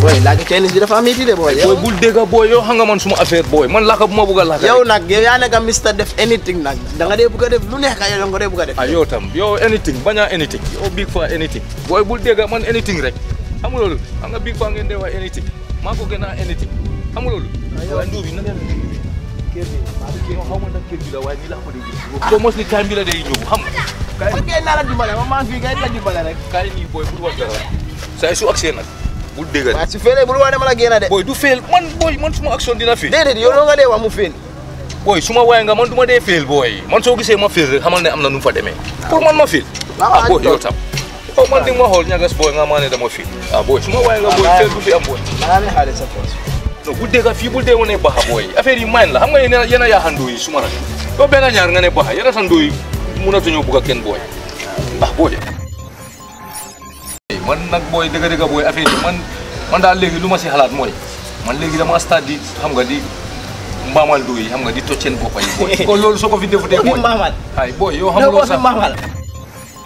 booy laaj tennis bi dafa am métti de booy. booy bul dégg booy yow xam nga man suma affaire booy man laka bu ma bëgg a laka. yow nag yow yaa nekk Mister def anything nag da nga dee bëgg a def lu neex yow da nga dee bëgg a def. ah yow tam yow anything bañ a anything yow big for anything. booy bul dégg man anything rek xam nga loolu xam nga big for ngeen dee wax anything maa ko gën a anything xam nga loolu. waaw yow nduur bi na ngeen kër gi maa ngi xaw ma nag kër gi la waaye nii laa ko dee gis. boo mos ni time bi la day ñëw xam nga. kaay man kay naa la dimbale ma maa ngi fii kay la dimbale rek. kaay nii booy bul wax dara. saa su accès nag bul déggal. waaw su feelee bul wax dama la génn de. booy du feel man booy man suma action dina feel. déedéet yow loo nga dee wax mu feel. booy suma waay nga man du ma dee feel booy man soo gisee ma feel rek xamal ne am na nu mu fa demee. pour man ma feel. waaw ah booy yow tam. oh man di ma xool ñagas booy nga maa ne dama fi ah booy su ma waaye nga booy fee du fi am booy maa ngi xaalis sa poos non bu dégg fii bu dee wane baxa booy affaire yi main la xam nga yéen a yéen a yaaxa ndóoy su ma nag doo benn ñaar nga ne baxa yéen a sa ndóoy mënatuñoo bugg a kenn booy ah booy man nag booy dëgg dëgg booy affaire yi man man daal léegi lu ma si xalaat mooy man léegi dama stade di xam nga di mbaamal ndóoy xam nga di toj seen boppa yi booy kon loolu soo ko fi defutee booy mbaamal ay booy yow xam nga loolu sax mbaamal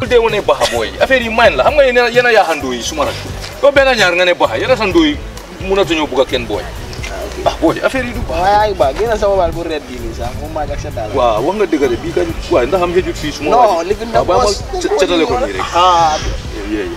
bu dee wane baxa booy affaire yi main la xam nga yéen a yéen a yaaxa ndóoy suma rak doo benn ñaar nga ne baxa yéen a sa ndóoy mënatuñoo bugg a kenn booy ah booy affaire yi du baax waaye ay ba génn sama baal bu red bii nii sax moom maa ngi ak sa daal. waaw wax nga dëgg de bii kañ waaye ndax am xejut fii suma non li fi waaw baa ma cetale ko nii rek ah yéey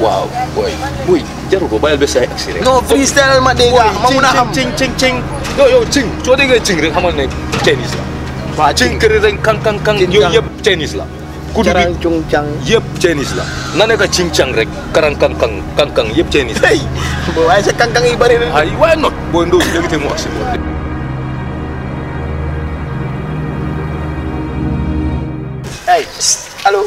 waaw booy booy jaru ko bàyyil ba saa yi agsi rek. non freestyle ma dégg nga ma mun a xam cing cing cing yow yow cing soo déggee cing rek xamal ne tennis la. waaw cing kër rek kan kan kan Cing yooyu cang. yëpp tennis la. kudu bi carang cung cang yëpp tennis la. na nekk cing cang rek karan kan kan kan kan yëpp tennis la. hey boo waaye sa kankang yi bëri na ay waaye not booy ndóol léegi te mu agsi booy. hey allo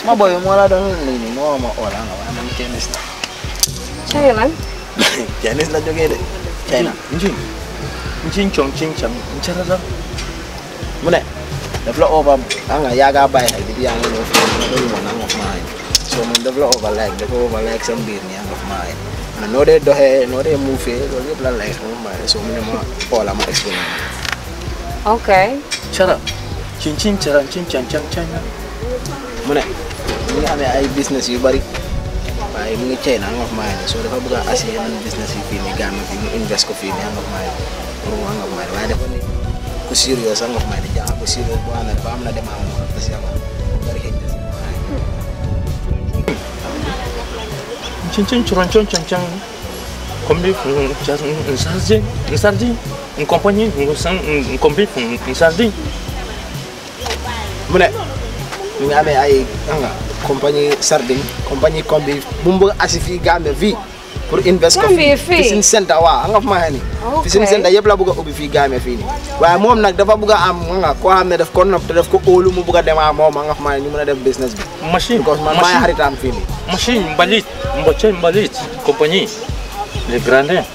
suma boy moo la doon lii nii moo ma oola nga waaye man Chinese la. China lan. Chinese la jógee de. China. Njin njin cong cing cam ncarata mu ne daf la over a nga yaaga bàyyi xel depuis yaa ngi ñëw fii mu ne loolu moo naan wax maa so moom daf la over like dafa over like sa mbir nii nga maa yi mais noo dee doxee noo dee muufee loolu yëpp la lay xamal maa so mu ne ma oola ma expliqué ok. cara cin cin cara cin can can can mu ne mu ngi amee ay business yu bari waaye mu ngi cey na nga maa ne soo dafa bëgg a assurer yenn business yi fii nii gàmm fii mu invest ko fii nii nga maa ne pour mu nga maa ne waaye dafa ne ku sérieux sax nga maa ne jaaxal ko sérieux boo xam ne ba am na dem am na si am bari xëy na Tchin churan chon chan chan. Kombi nsardi nsardi nkompanyi nsan nkombi nsardi. mu ne ñu ngi amee ay xam nga compagnie sardine compagnie combi bu mu bëgg a asi fii Gambie fii pour invest ko Gambie fii fii? fishing center waaw xam nga fu ma waxee nii Ok. fishing center yëpp la bëgg a ubbi fii Gambie fii nii waaye moom nag dafa bëgg a am xam nga koo xam ne daf ko nopp te daf ko óolu mu bëgg a demaa moom xam nga fu ma ne ñu mën a def business bi machine because man maay machine xaritaam fii nii machine mbalit mboche mbalit compagnie le grande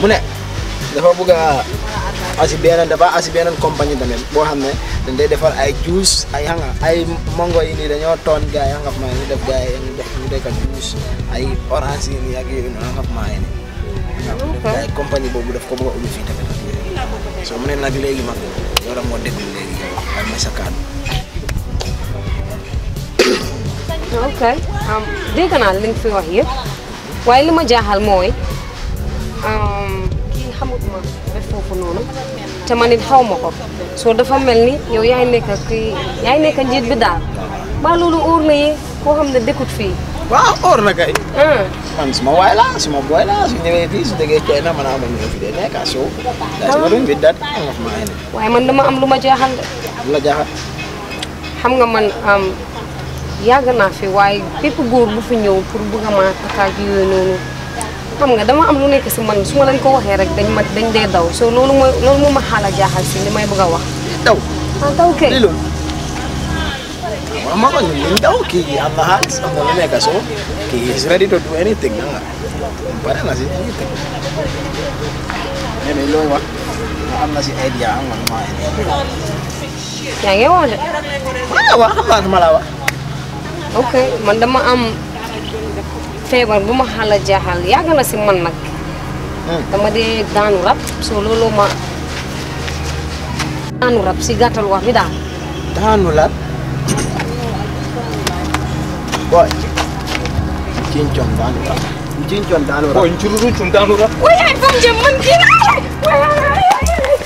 mu ne dafa bëgg a asi beneen dafa asi beneen compagnie tamit boo xam ne dañ day defar ay juice ay xam nga ay mango yi nii dañoo toon gars yi xam nga maa ngi def gars yi ñu def ñu def ak juice ay orange yi nii ak yooyu noonu xam nga maa ngi nii. xam nga def ay compagnie boobu daf ko bëgg a ubbi fii tamit ak yooyu. soo mu ne nag léegi man yow moo déglu léegi yow ay ma sa kàddu. ok dégg naa li nga fi wax yëpp waaye li ma jaaxal mooy kii xamut ma ba foofu noonu te man it xaw ma ko soo dafa mel ni yow yaay nekk kii yaay nekk njiit bi daal maa loolu óor na yi koo xam ne dëkkut fii. waaw óor na kay. man suma waay la suma booy la su ñëwee fii su déggee cooy na man a ma ñëw fi de nekk a soo. daa si ma doon bi daal waaye man dama am lu ma jaaxal de. lu la jaaxal. xam nga man am yàgg naa fi waaye bépp góor bu fi ñëw pour bëgg a ma takkaat yooyu noonu xam nga dama am lu nekk si man su ma leen ko waxee rek dañ ma dañ dee daw so loolu mooy loolu moo ma xaala jaaxal si li may bëgg a wax. daw ah daw kay lii loolu waaw ma ko ñun ñu daw kii am na xaalis am na lu nekk so kii is ready to do anything na nga pare na si anything mais looy wax am na si idea am na lu ma idea yaa ngi wax de. ah waaw xam naa ma la wax. ok man dama am feebar bu ma xaal a jaaxal yàgg na si man nag. Hmm. dama dee daanu rab soo loolu ma daanu rab si gàttal wax bi daal. daanu la. booy. cincon daanu rab. cincon daanu rab. booy ncururu cun daanu rab. waaye ay fam jëm man kii